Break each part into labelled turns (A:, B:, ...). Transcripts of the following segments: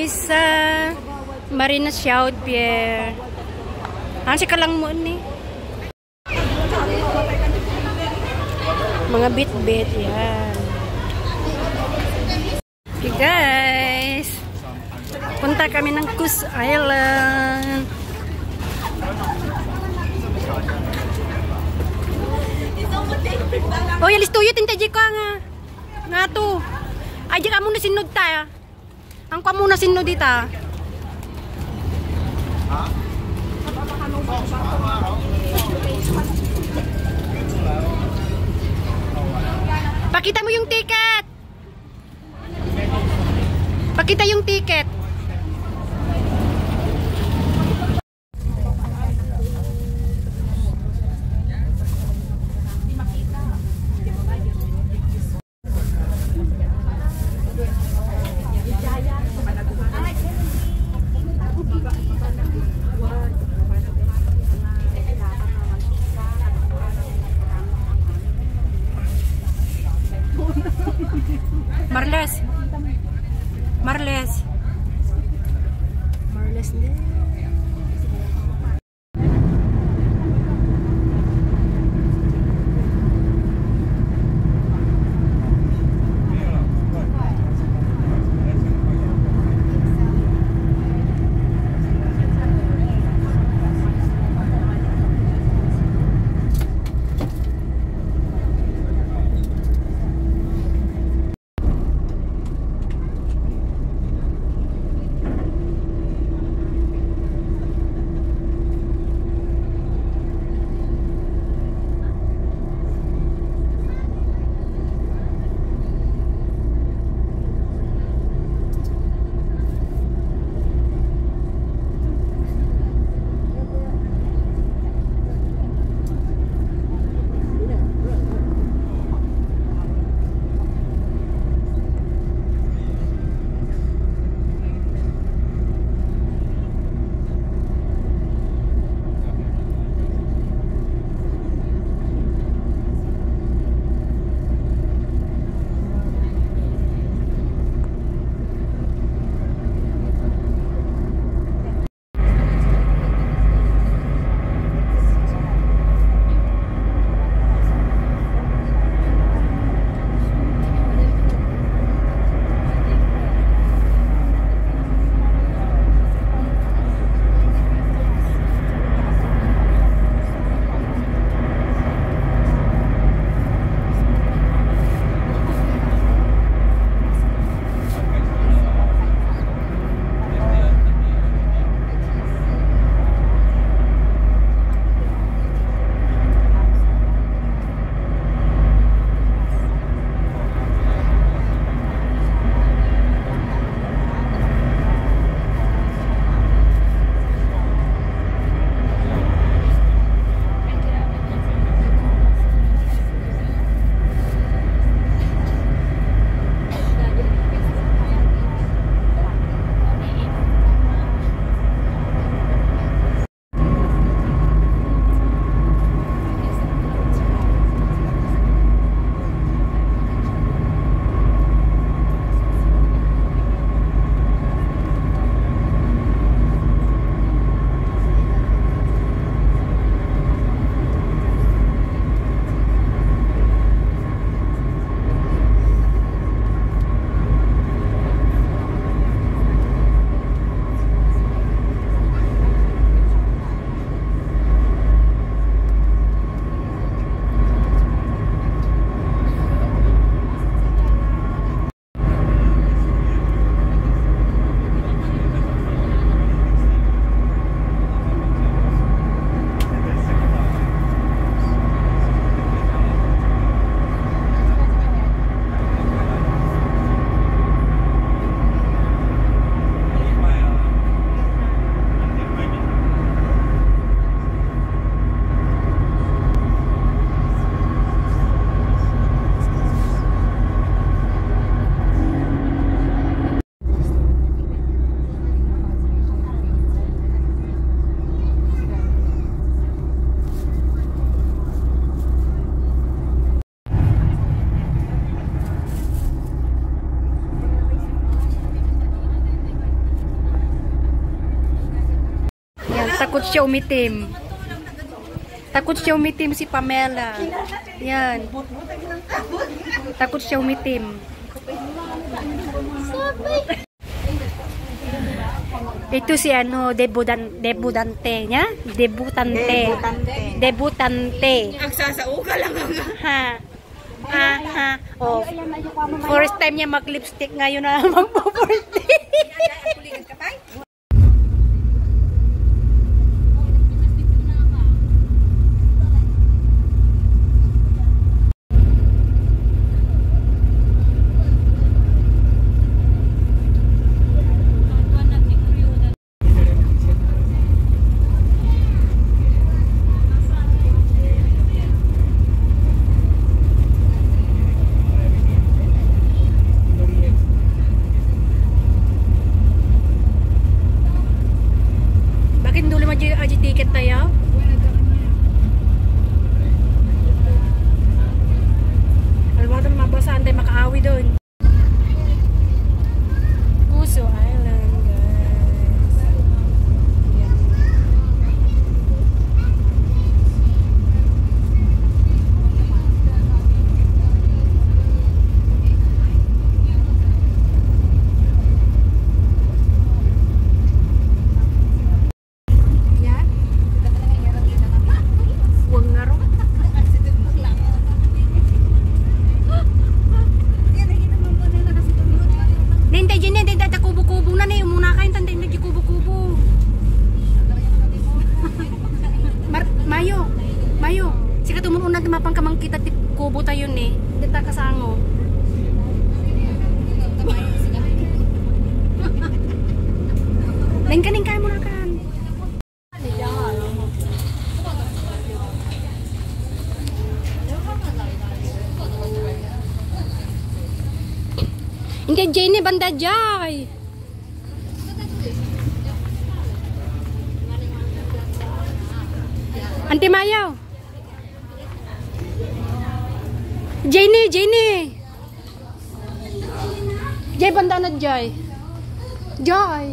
A: kami sa Marina South Pier. Ang si kalang mo ni. Mga bit-bit yan. Okay guys. Punta kami ng Coos Island. Oh, yalis tuyo tinta ka nga. Nga to. Ay, di muna sinod tayo. Ang ka muna sinod dito. Pakita mo yung ticket. Pakita yung ticket. Takot siya umitim. Takot siya umitim si Pamela. Yan. Takot siya umitim. Ito si ano, debudan, debutante niya? Debutante. Debutante.
B: Nagsasauka lang ang
A: Ha. Ha, ha. Oh. First time niya mag-lipstick ngayon na magpo-birthday.
B: kuligan ka pa.
A: Bakit dulu mo aja aja tiket tayo? Alam mo mabasaan tayo makaawi doon. Puso Island, guys. Yan. Huwag nga ro. Nintay dyan yan, nintay kubo-kubo na na Muna kayo, tantay na dyan kubo-kubo. Mar Mayo, Mayo. Sika tumunun na mapang kamang kita tip kubo tayo Dita kasango. Lain ka, lain ka, muna kan. Hindi, Jenny, banda jay. Auntie Mayaw. Jenny, Jenny. Na Jay. Jay.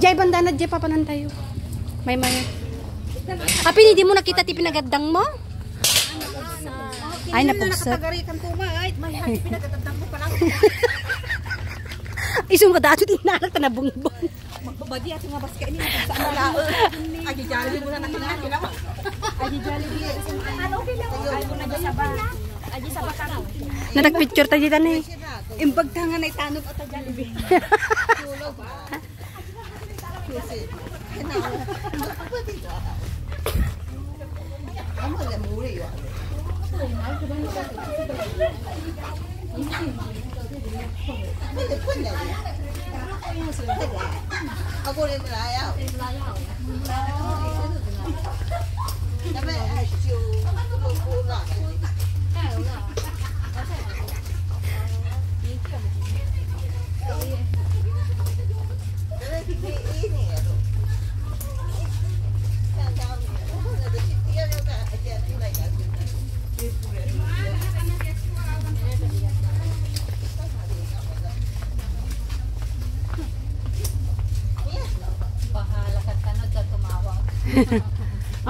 A: Jay, banda na Jay, papanan tayo. May maya. Api, hindi mo nakita ti pinagadang mo? Ay,
B: ma. Ay, may lang.
A: Isong ka dato tinanak na bungbong.
B: Magbabadi at nga baska ini. Saan na lao? Ay, di Jollibee mo na nakinan. Kailan mo? Di Jollibee. Ano, okay lang. Ay, mo na di saba. Ay, di saba ka.
A: Natak-picture tayo dito na eh.
B: Imbag ka nga na itanong at Jollibee.
C: Ako rin malayaw. Tapi siyo pura. ini ya.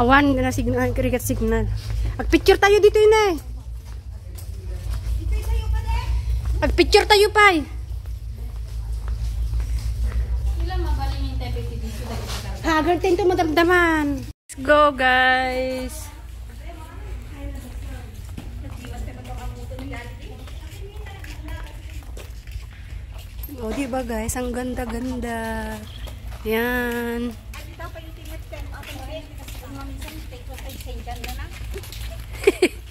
A: Awan na signal, krigat signal. Mag-picture tayo dito ina eh. Mag-picture tayo pa eh. Hagar tayo ito madamdaman. Let's go guys. O, di ba guys? Ang ganda-ganda. Yan.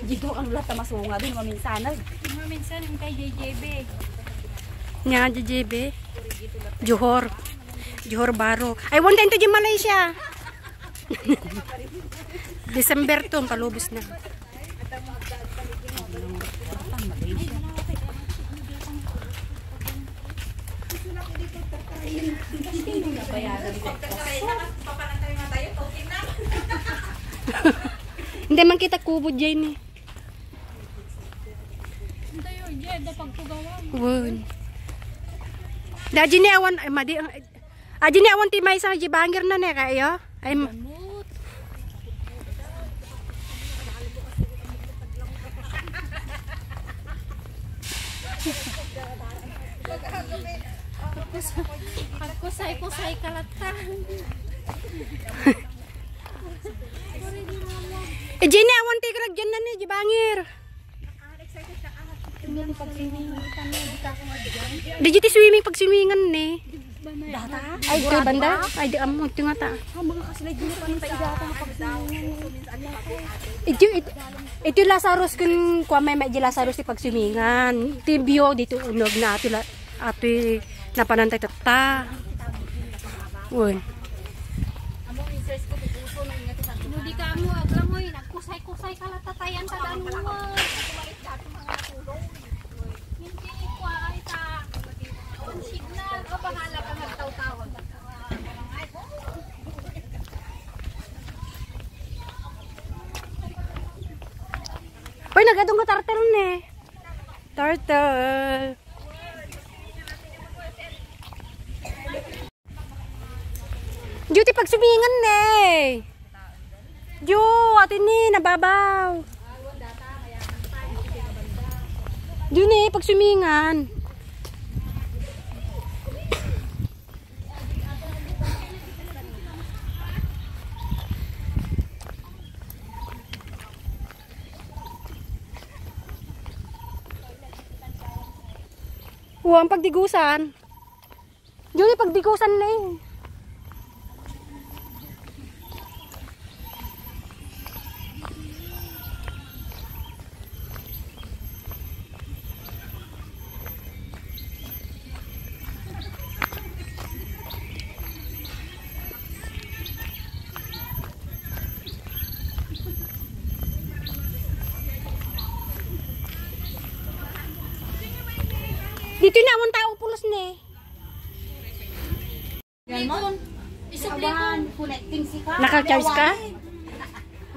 B: Dito ang lahat na masunga din maminsanan.
A: Minsan yung kay JJB. Nya, JJB. Johor. Johor Baro. Ay, one time to di Malaysia. December to, palubos na. Hindi man kita kubo dyan eh. Won. Da jini awan ay madi Ah, jini awan ti may sa jibangir na ne kayo. Ay ma-
B: Kusay-kusay kalata.
A: Eh, jini awan ti krag dyan na ne jibangir. Di jiti swimming pag swimmingan ne. Ay, di banda? Ay, di amo ito nga ta. Ito, ito, ito Lazarus kun kwa may may Lazarus ti pagswimingan. Iti bio dito unog na ato ato napanantay tata. Uy.
B: Hindi ka mo, aglamoy, nagkusay-kusay kalata tayan sa danuwa. Hindi ko ay ta. Ang signal, o pangalan ka magtaw-tawag.
A: Uy, nagadong ko turtle ne. Turtle. Duty pagsumingan ne. Jo, atin ni, nababaw. Yun eh, pagsumingan. Huwag pagdigusan. Yun eh, pagdigusan na eh. Na, ang tao pulos
B: ka.
A: Naka-charge ka?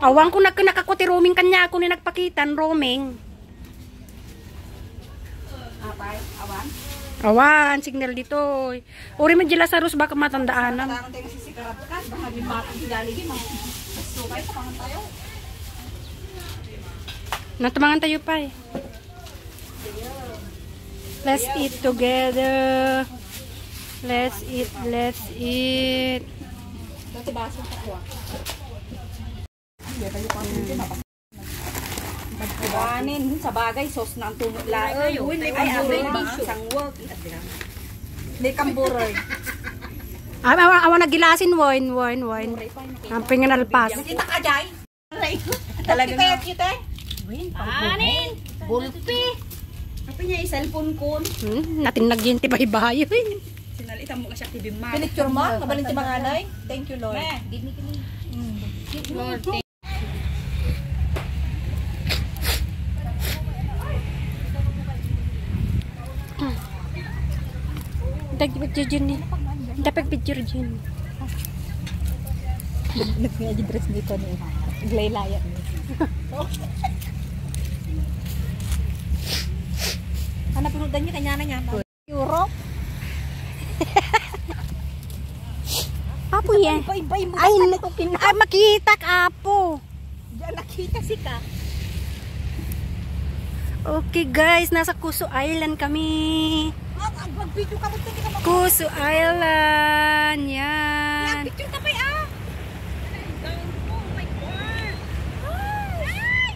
A: Awang ko nag nakakuti roaming kanya ako ni nagpakitan roaming.
B: Apay, awan.
A: Awan, signal dito. Uri man jila sa Rus baka matandaanan.
B: Tayo tayo.
A: Natamangan tayo pa eh. Let's eat together. Let's eat, let's eat.
B: Kanin sa bagay sos na ang tunod laoy. Ay abay ba sang work. May kamburoy.
A: Awan, awan, awan nagilasin, wine, wine, wine. Ang pinganalpas.
B: Kita ka jay. Talaga kaya kita. Kanin. Bulpi. Apa niya i-cellphone ko?
A: Hmm, natin nagyan ti bahay-bahay.
B: Sinalitan mo ka siya kibimay. Pinicture mo? Kabalin ti mga anay? Thank you, Lord. Give me, give me. Lord, thank
A: Dapat picture dyan eh. Dapat picture dyan.
B: Nag-nga dress dito ni Glaylaya ni. Ano pinudan niya kanya na niya? Euro?
A: Apo yan. Ay, ay makita ka, apo.
B: Diyan nakita si ka.
A: Okay guys, nasa Kuso Island kami.
B: Ah,
A: Kuso Island. Yan.
B: Picture ka pa ah. Oh my God. Ay!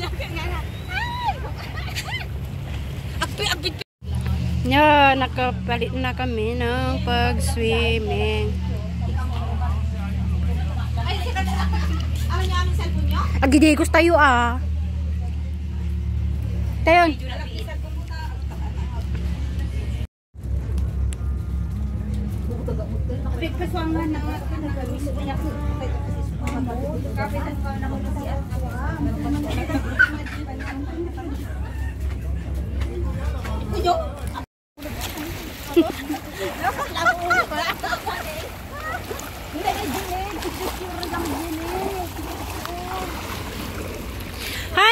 B: Yan ka nga nga. Ay! Apoy, apoy.
A: Yan, nakapalit na kami ng pag-swimming.
B: Ay, si ka Ano?
A: Agigigos tayo ah. Tayo. Hi Hi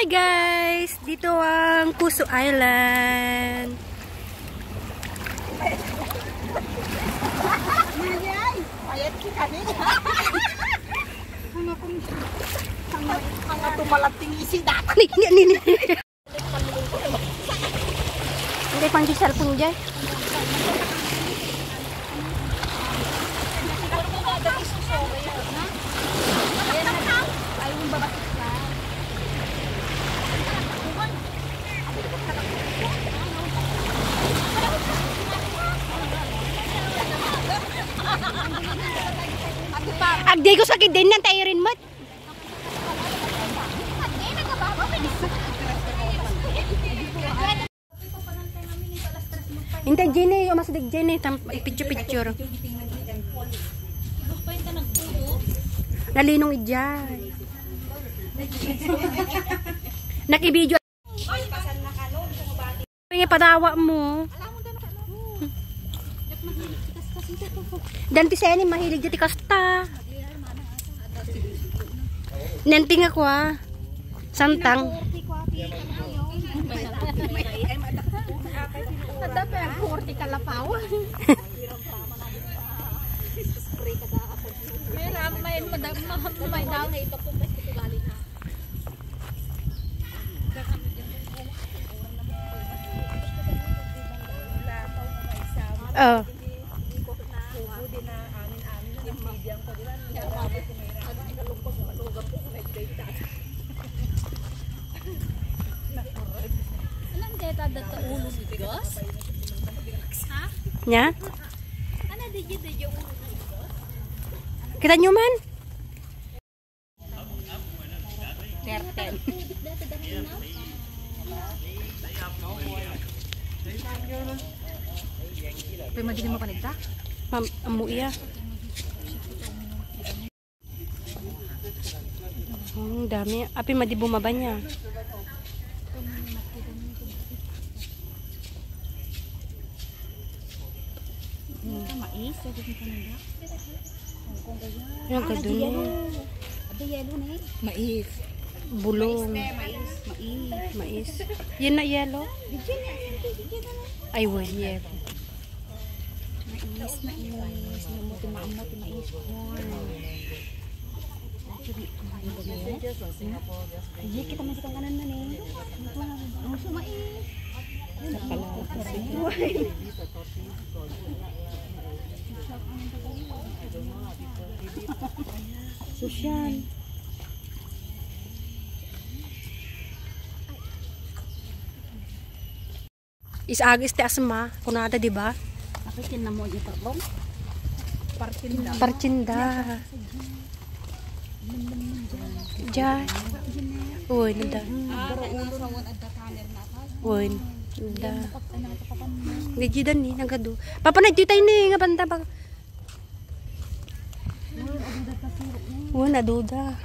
A: guys! Dito ang Puso Island.
C: Payat ki kanina. Mga tumalating isi dapat.
A: Ni, ni, ni, pang di cellphone dyan. Agday ko sakit din ng tayo Hintay Jenny, o mas dig Jenny, picture-picture. Nalinong ijay. Nakibidyo. Nga padawa mo. Danti seni mahilig jati kasta. Nanting ako ah. Santang.
B: Ada pa ang kurti kalapaw. May ram may madam may daw na ito kung ito galing ha.
A: Oh.
B: Anong data data ulo bigas? Ha?
A: Nya?
B: Ano di gid di ulo na
A: Kita nyo man?
B: Terten. Pero magiging mo panigta?
A: Ma'am, amo iya. Ang dami. Api madi bumaba niya.
B: Mais, sabi ko kanila.
A: Yung kadun eh.
B: Ada yellow na eh. Mais.
A: Bulong.
B: Mais. Mais.
A: Mais. Yan na yellow. Ay, well, yeah.
B: Mais, mais. Namuti maamuti mais. Iya, kita masih kang kanan na eh. Ang sumais.
A: Sosyal. Isagis ti asma. Kunada, di ba?
B: Nakikin na mo yung tatlong. Partinda.
A: Parcinda. Diyan. Uy, nanda. Uy, nanda. Gajidan ni, nagado. Papa na tayo ni, nga banda ba? Uy, naduda.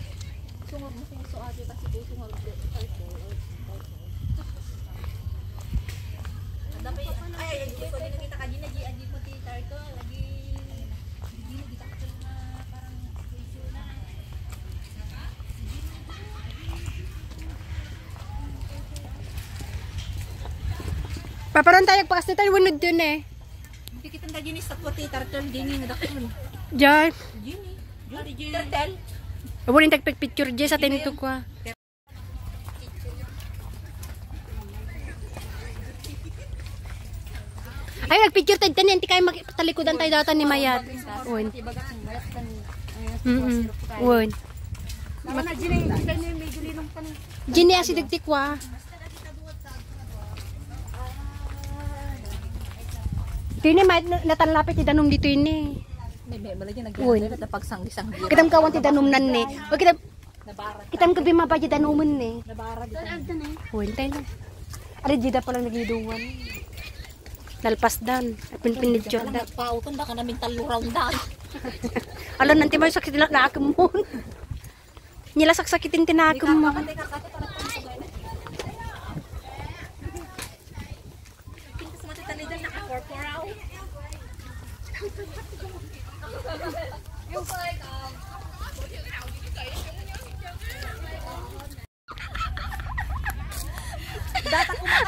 A: Paparan tayo pagkas tayo wunod dun eh.
B: Pikitan ka ginis sa puti turtle din yung dakon.
A: Diyan.
B: Gini. Turtle.
A: Abo rin tagpik picture dyan sa tinito ko ah. Ay, nagpicture tayo tanin. Hindi kayo magtalikodan tayo datan ni Mayat. Uwan. Mm -mm. Uwan.
B: Gini,
A: asi dagtikwa. Tini may natanlapit ti danom dito ini.
B: May may
A: Uy. Kitam kawan ti danom nan ni. O kitam kitam kabi mabaya danomen ni. Uwan tayo na. Ari jida pa lang nagiduwan. Nalpas dan. At pinpinidyo dan.
B: Nagpauton da ka namin round dan.
A: Alam nanti mo sakit na nakam mo. Nila saksakitin tinakam mo.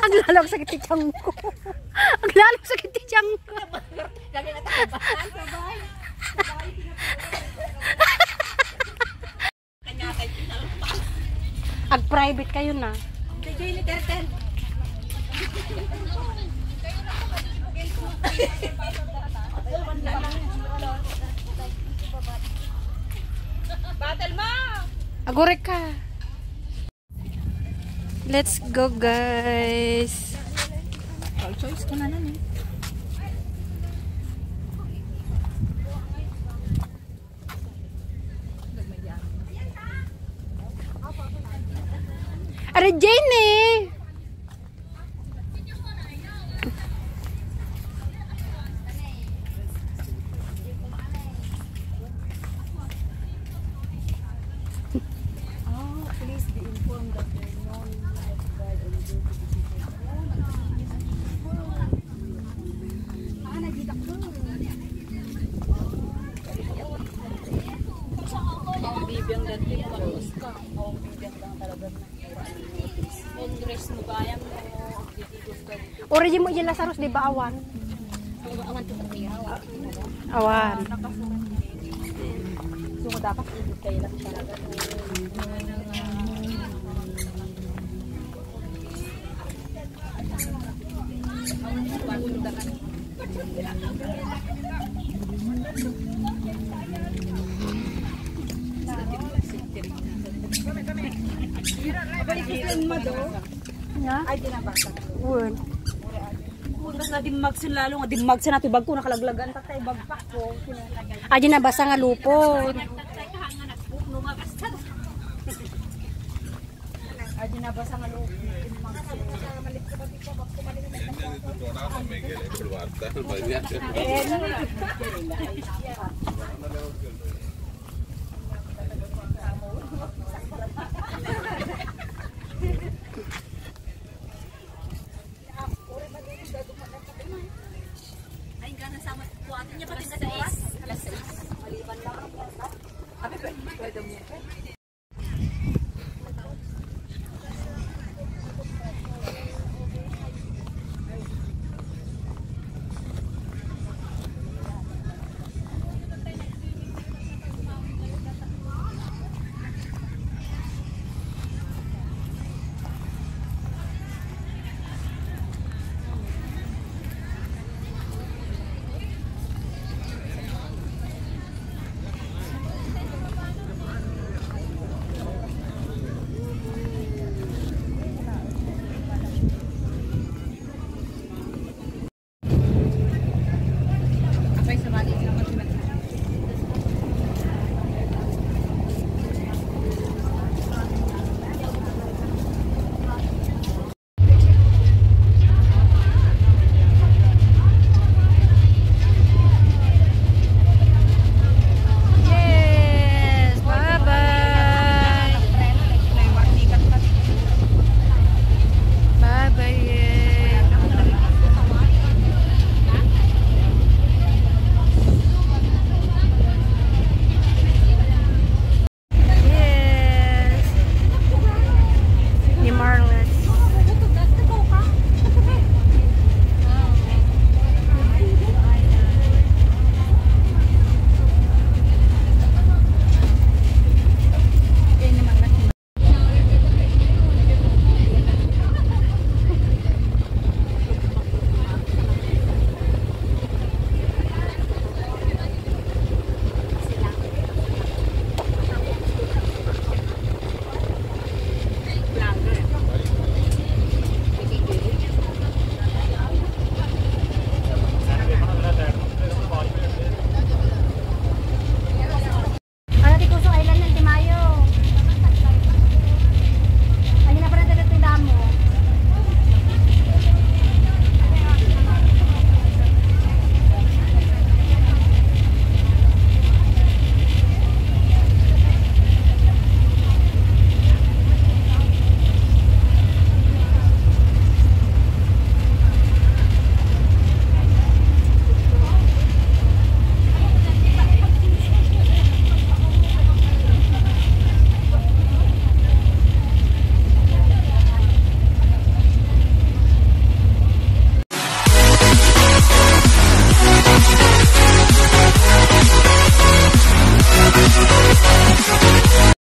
A: Ang lalong sakit ti tiyang ko. Ang lalong sakit ti tiyang ko. Ag private kayo na.
B: Kay ni Tertel. Battle mo!
A: Agore ka. Let's go guys.
B: Oh, choice ko na nan eh.
A: Are Jane eh.
B: Oh, please be informed that there is no lifeguard on duty Ah, nagdidak ko. Ang bibiyang dati malos ka. Ang bibiyang lang talaga na. Congress mo kaya mo. Titigos ka dito.
A: Origin mo yung Lazarus, di ba awan?
B: Awan to katiyaw.
A: Awan.
B: So, dapat ibig kayo lang talaga.
A: Na?
B: Ay, dinabasa.
A: Word.
B: Kundas na dimagsin lalo nga dimagsin natin bag ko nakalaglagan tatay bagpak ko.
A: Adi na basa nga lupon.
B: Ay dinabasa nga loob.